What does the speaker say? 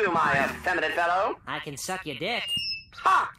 you, my effeminate fellow? I can suck your dick. Ha!